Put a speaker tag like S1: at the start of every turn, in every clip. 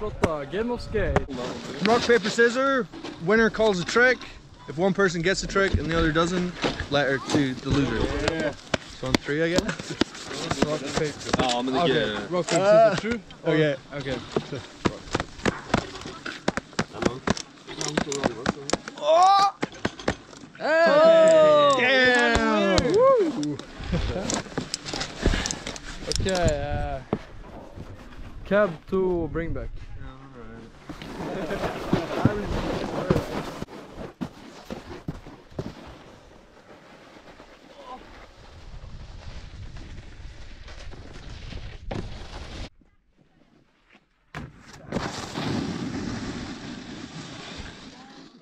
S1: Rock, paper, scissors. Winner calls a trick. If one person gets the trick and the other doesn't, let her to the loser. So on three, I guess.
S2: Rock, paper.
S3: Ja, men det
S2: Okay.
S3: okay.
S2: Rock, paper, scissors, true? Or-
S1: Okay.
S2: Okay.
S1: Damn! Woo!
S2: Okay. Uh, cab to bring back.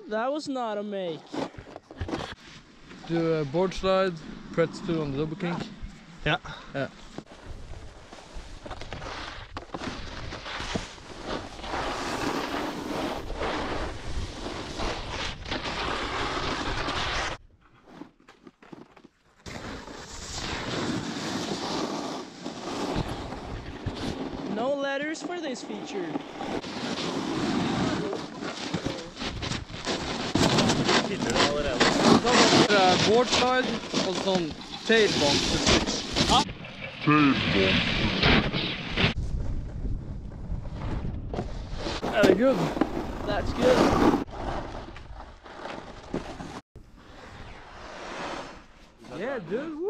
S4: That was not a make.
S2: Do a board slide. Pretz two on the double kink.
S1: Yeah.
S2: Yeah.
S4: No letters for this feature.
S2: Uh, board slide og sånn tail bump to switch. Very good.
S4: That's good.
S2: Yeah, dude.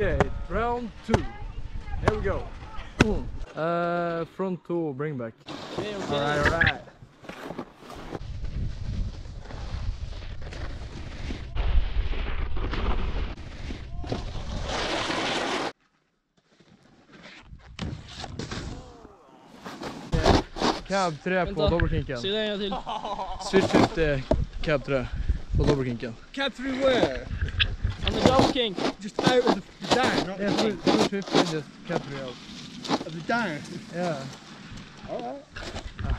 S2: Okay, round two. Here we go. Uh, front two, bring back.
S4: Okay, okay.
S2: Alright, alright. Cab 3 på
S4: Vänta.
S2: dubbelkinken.
S4: Säg det en gång till.
S2: Switch 50 cab 3 på dubbelkinken.
S1: Cat through where?
S4: On the double kink.
S1: Just out of the down, not
S2: Yeah,
S1: the
S2: switch switch 50 and just cab 3 out.
S1: of the down.
S2: Yeah.
S1: Alright.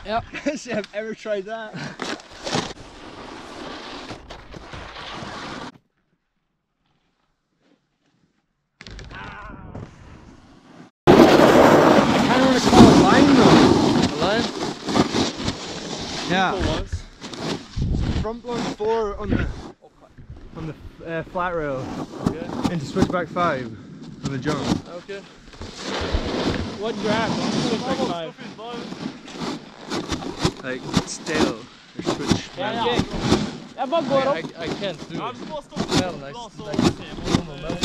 S4: Yeah.
S1: See, I've ever tried that. I kind of want to call it line though.
S2: Line?
S1: Yeah. Front one four on the oh, on the uh, flat rail
S2: Okay.
S1: into switchback five on the jump.
S2: Okay.
S4: What grab? Switchback five.
S1: Like stale or switch.
S4: Ja, ja. Jag bara går
S2: I,
S4: upp.
S2: I, I can't do it. Well, like, like normal melon.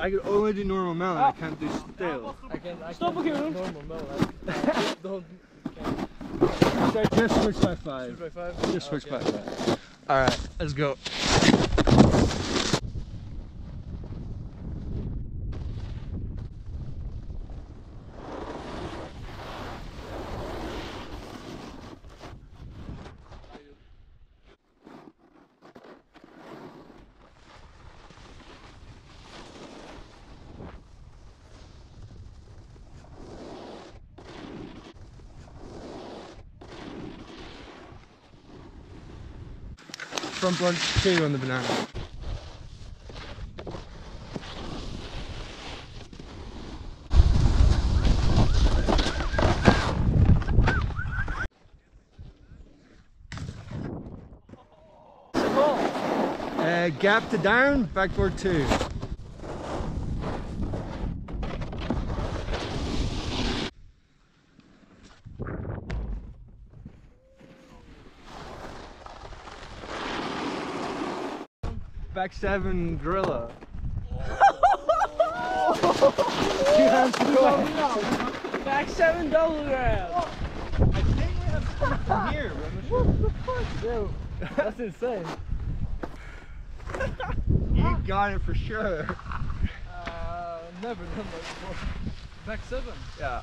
S1: I could only do normal melon. I can't do stale.
S2: I can, I
S4: Stop
S2: can
S4: och
S2: do
S4: kul.
S2: normal melon. I don't
S1: Just switch back five.
S2: shoot by five.
S1: Just switch
S2: Okay.
S1: back five. All right, let's go. Front blunt two on the banana. Uh, gap to down, backboard two. Back seven, gorilla. Two hands to the way.
S4: Back seven double grab.
S1: I think we have stuff from here, but I'm not sure.
S2: That's insane.
S1: You got it for sure.
S2: Uh, never done that before. Back seven.
S1: Yeah.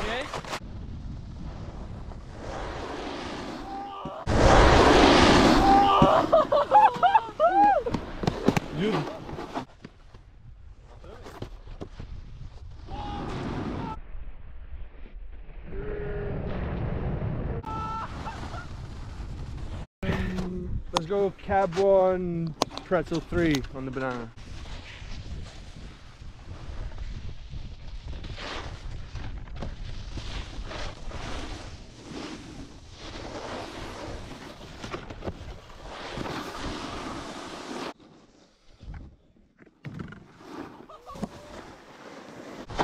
S4: Okay.
S2: Dude.
S1: Let's go cab one, pretzel three on the banana.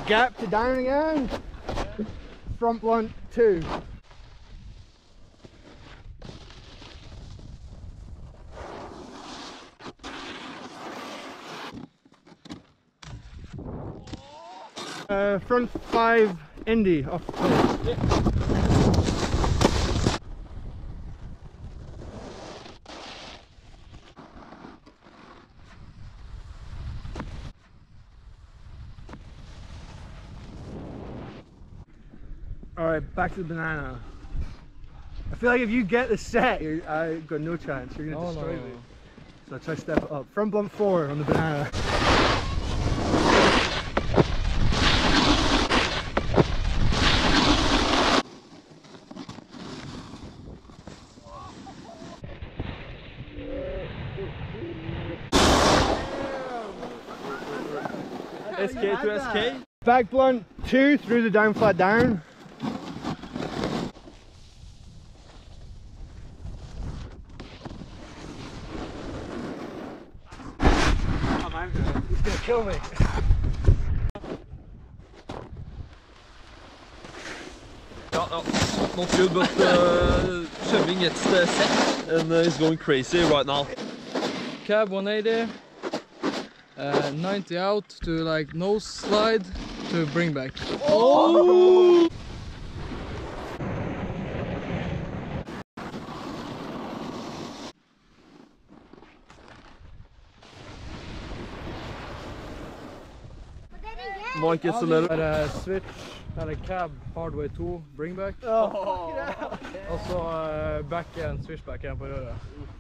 S1: Gap to down again. Front one, two. Uh, front five, Indy off the post. All right, back to the banana. I feel like if you get the set, you're, I got no chance. You're gonna destroy
S2: no.
S1: me. So I try to step it up. Front blunt four on the banana.
S3: SK to SK.
S1: Back blunt two through the down flat down. He's gonna kill me.
S3: Yeah, yeah. Not good, but uh, Skjømming gets the set and uh, he's going crazy right now.
S2: Cab 180. Uh, 90 out to like nose slide to bring back.
S3: Oh! Mike gets a little.
S2: Had a switch, had a cab hardway 2 bring back. Og så uh, back igjen, switch back igjen på røret.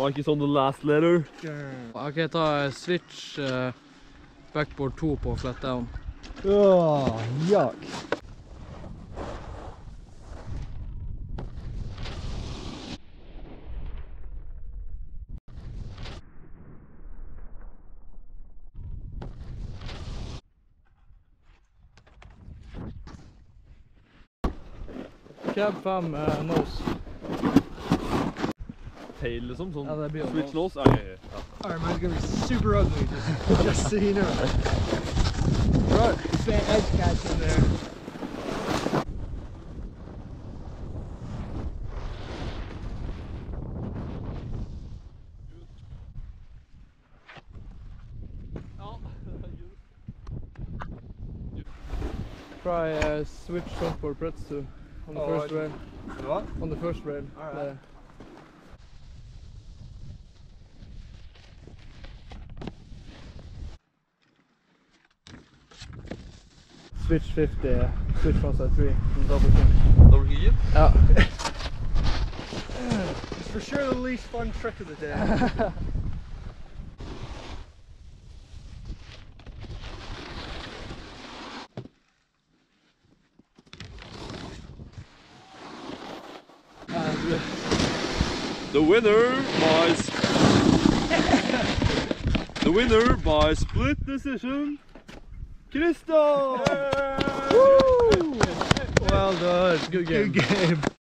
S3: Mike is on the last letter.
S2: Ok, ta switch eh, backboard 2 på flat down.
S1: Oh, yuck.
S2: Cab 5 eh, nose.
S3: Tail liksom, sånn
S2: Ja, det blir jo
S3: switch. Okay, ja.
S1: Alright, mine's gonna be super ugly, just, just so you know. Right, fat edge catch in there.
S2: Try uh, switch frontboard pretz to on the
S1: Oh,
S2: first
S1: I-
S2: rail.
S1: What?
S2: On the first rail.
S1: Switch 50, uh, switch frontside 3 from double kink.
S3: Double kick.
S2: Ja.
S1: It's for sure the least fun trick of the day.
S3: The winner by The winner by split decision. Crystal!
S1: Well done.
S2: Good game.
S1: Good game.